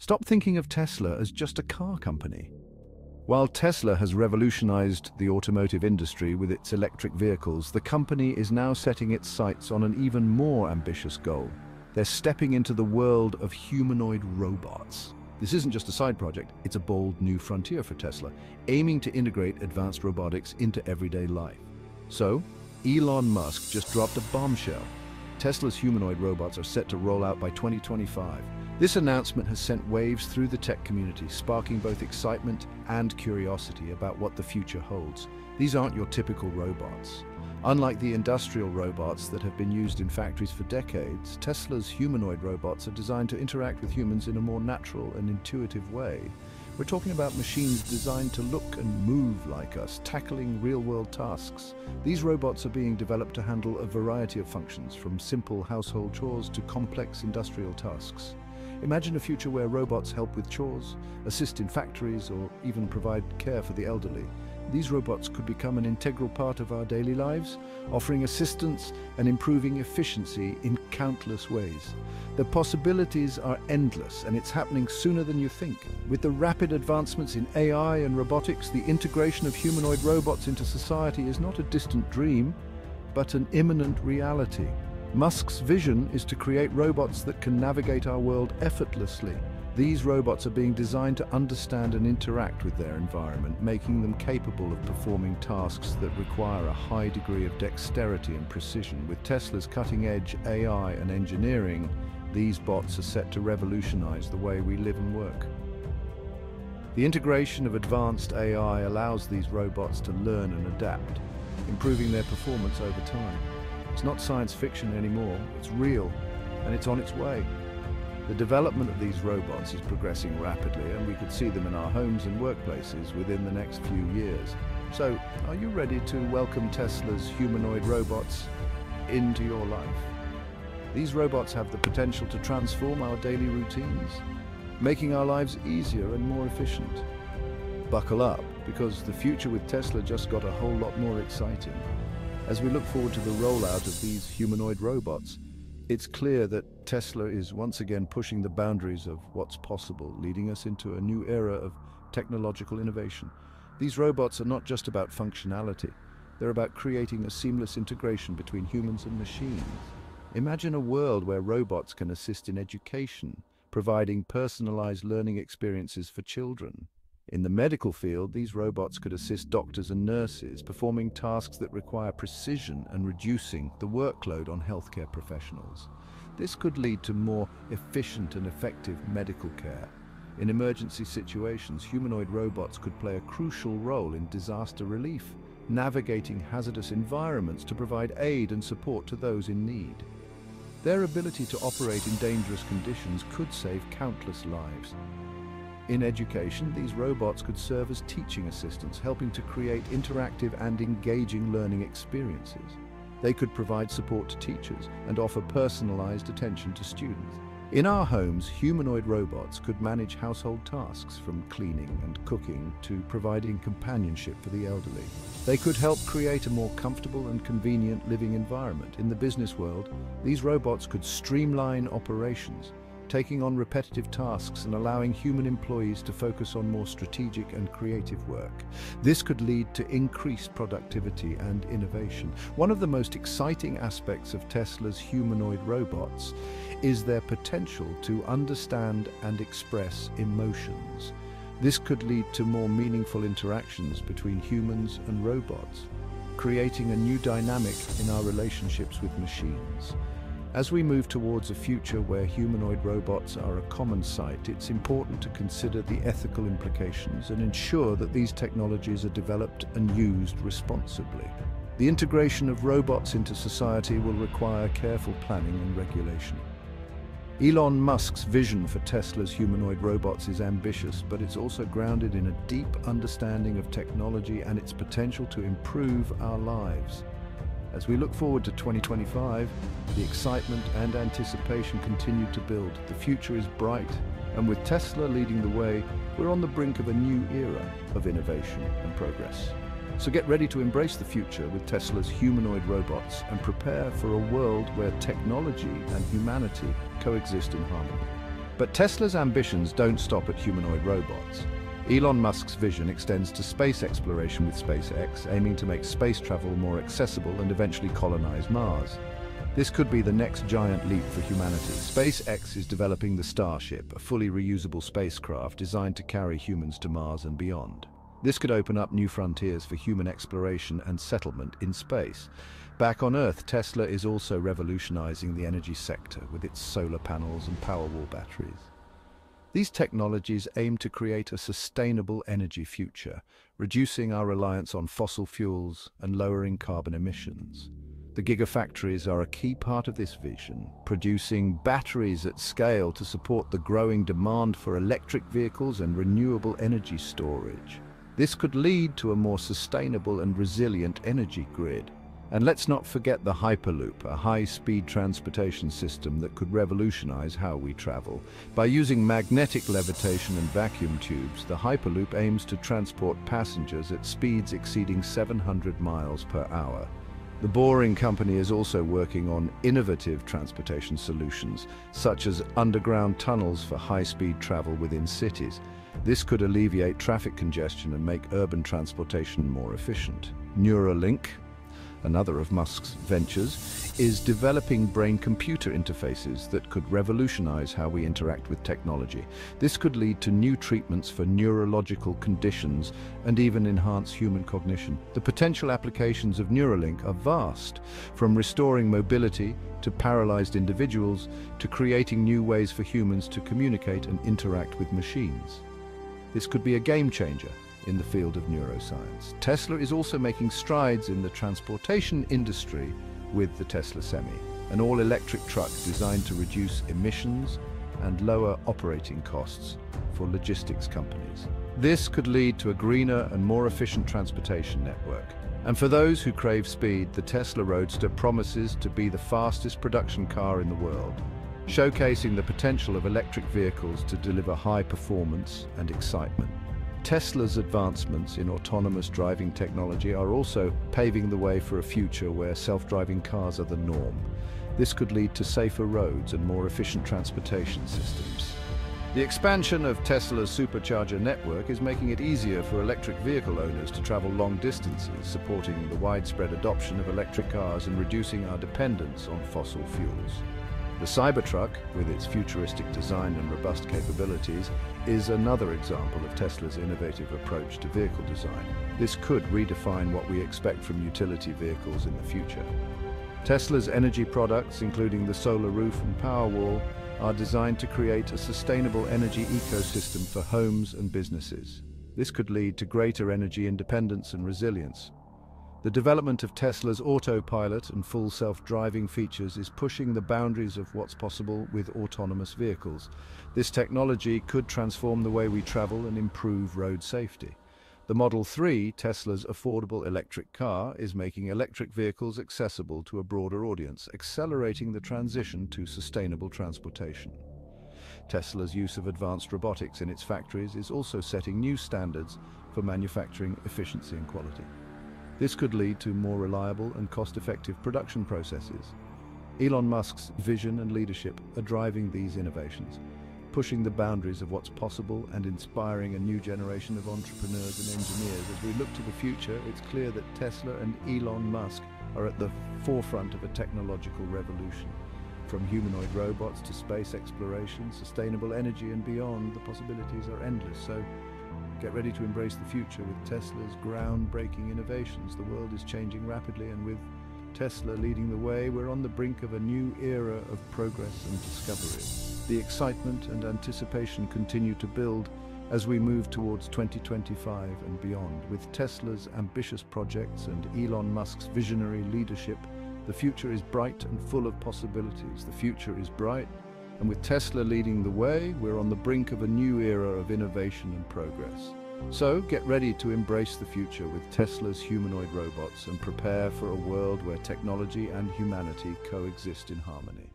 Stop thinking of Tesla as just a car company. While Tesla has revolutionized the automotive industry with its electric vehicles, the company is now setting its sights on an even more ambitious goal. They're stepping into the world of humanoid robots. This isn't just a side project, it's a bold new frontier for Tesla, aiming to integrate advanced robotics into everyday life. So, Elon Musk just dropped a bombshell. Tesla's humanoid robots are set to roll out by 2025. This announcement has sent waves through the tech community, sparking both excitement and curiosity about what the future holds. These aren't your typical robots. Unlike the industrial robots that have been used in factories for decades, Tesla's humanoid robots are designed to interact with humans in a more natural and intuitive way. We're talking about machines designed to look and move like us, tackling real-world tasks. These robots are being developed to handle a variety of functions, from simple household chores to complex industrial tasks. Imagine a future where robots help with chores, assist in factories, or even provide care for the elderly. These robots could become an integral part of our daily lives, offering assistance and improving efficiency in countless ways. The possibilities are endless and it's happening sooner than you think. With the rapid advancements in AI and robotics, the integration of humanoid robots into society is not a distant dream, but an imminent reality. Musk's vision is to create robots that can navigate our world effortlessly, these robots are being designed to understand and interact with their environment, making them capable of performing tasks that require a high degree of dexterity and precision. With Tesla's cutting-edge AI and engineering, these bots are set to revolutionize the way we live and work. The integration of advanced AI allows these robots to learn and adapt, improving their performance over time. It's not science fiction anymore, it's real, and it's on its way. The development of these robots is progressing rapidly and we could see them in our homes and workplaces within the next few years. So, are you ready to welcome Tesla's humanoid robots into your life? These robots have the potential to transform our daily routines, making our lives easier and more efficient. Buckle up, because the future with Tesla just got a whole lot more exciting. As we look forward to the rollout of these humanoid robots, it's clear that Tesla is once again pushing the boundaries of what's possible, leading us into a new era of technological innovation. These robots are not just about functionality, they're about creating a seamless integration between humans and machines. Imagine a world where robots can assist in education, providing personalized learning experiences for children. In the medical field, these robots could assist doctors and nurses, performing tasks that require precision and reducing the workload on healthcare professionals. This could lead to more efficient and effective medical care. In emergency situations, humanoid robots could play a crucial role in disaster relief, navigating hazardous environments to provide aid and support to those in need. Their ability to operate in dangerous conditions could save countless lives, in education, these robots could serve as teaching assistants, helping to create interactive and engaging learning experiences. They could provide support to teachers and offer personalized attention to students. In our homes, humanoid robots could manage household tasks from cleaning and cooking to providing companionship for the elderly. They could help create a more comfortable and convenient living environment. In the business world, these robots could streamline operations, taking on repetitive tasks and allowing human employees to focus on more strategic and creative work. This could lead to increased productivity and innovation. One of the most exciting aspects of Tesla's humanoid robots is their potential to understand and express emotions. This could lead to more meaningful interactions between humans and robots, creating a new dynamic in our relationships with machines. As we move towards a future where humanoid robots are a common sight, it's important to consider the ethical implications and ensure that these technologies are developed and used responsibly. The integration of robots into society will require careful planning and regulation. Elon Musk's vision for Tesla's humanoid robots is ambitious, but it's also grounded in a deep understanding of technology and its potential to improve our lives. As we look forward to 2025, the excitement and anticipation continue to build. The future is bright, and with Tesla leading the way, we're on the brink of a new era of innovation and progress. So get ready to embrace the future with Tesla's humanoid robots and prepare for a world where technology and humanity coexist in harmony. But Tesla's ambitions don't stop at humanoid robots. Elon Musk's vision extends to space exploration with SpaceX, aiming to make space travel more accessible and eventually colonize Mars. This could be the next giant leap for humanity. SpaceX is developing the Starship, a fully reusable spacecraft designed to carry humans to Mars and beyond. This could open up new frontiers for human exploration and settlement in space. Back on Earth, Tesla is also revolutionizing the energy sector with its solar panels and Powerwall batteries. These technologies aim to create a sustainable energy future, reducing our reliance on fossil fuels and lowering carbon emissions. The gigafactories are a key part of this vision, producing batteries at scale to support the growing demand for electric vehicles and renewable energy storage. This could lead to a more sustainable and resilient energy grid, and let's not forget the Hyperloop, a high-speed transportation system that could revolutionize how we travel. By using magnetic levitation and vacuum tubes, the Hyperloop aims to transport passengers at speeds exceeding 700 miles per hour. The Boring Company is also working on innovative transportation solutions, such as underground tunnels for high-speed travel within cities. This could alleviate traffic congestion and make urban transportation more efficient. Neuralink, another of Musk's ventures, is developing brain-computer interfaces that could revolutionize how we interact with technology. This could lead to new treatments for neurological conditions and even enhance human cognition. The potential applications of Neuralink are vast, from restoring mobility to paralyzed individuals to creating new ways for humans to communicate and interact with machines. This could be a game changer in the field of neuroscience. Tesla is also making strides in the transportation industry with the Tesla Semi, an all-electric truck designed to reduce emissions and lower operating costs for logistics companies. This could lead to a greener and more efficient transportation network. And for those who crave speed, the Tesla Roadster promises to be the fastest production car in the world, showcasing the potential of electric vehicles to deliver high performance and excitement. Tesla's advancements in autonomous driving technology are also paving the way for a future where self-driving cars are the norm. This could lead to safer roads and more efficient transportation systems. The expansion of Tesla's supercharger network is making it easier for electric vehicle owners to travel long distances, supporting the widespread adoption of electric cars and reducing our dependence on fossil fuels. The Cybertruck, with its futuristic design and robust capabilities, is another example of Tesla's innovative approach to vehicle design. This could redefine what we expect from utility vehicles in the future. Tesla's energy products, including the solar roof and Powerwall, are designed to create a sustainable energy ecosystem for homes and businesses. This could lead to greater energy independence and resilience, the development of Tesla's autopilot and full self-driving features is pushing the boundaries of what's possible with autonomous vehicles. This technology could transform the way we travel and improve road safety. The Model 3, Tesla's affordable electric car, is making electric vehicles accessible to a broader audience, accelerating the transition to sustainable transportation. Tesla's use of advanced robotics in its factories is also setting new standards for manufacturing efficiency and quality. This could lead to more reliable and cost-effective production processes. Elon Musk's vision and leadership are driving these innovations, pushing the boundaries of what's possible and inspiring a new generation of entrepreneurs and engineers. As we look to the future, it's clear that Tesla and Elon Musk are at the forefront of a technological revolution. From humanoid robots to space exploration, sustainable energy and beyond, the possibilities are endless. So Get ready to embrace the future with Tesla's groundbreaking innovations. The world is changing rapidly and with Tesla leading the way, we're on the brink of a new era of progress and discovery. The excitement and anticipation continue to build as we move towards 2025 and beyond. With Tesla's ambitious projects and Elon Musk's visionary leadership, the future is bright and full of possibilities. The future is bright and with Tesla leading the way, we're on the brink of a new era of innovation and progress. So get ready to embrace the future with Tesla's humanoid robots and prepare for a world where technology and humanity coexist in harmony.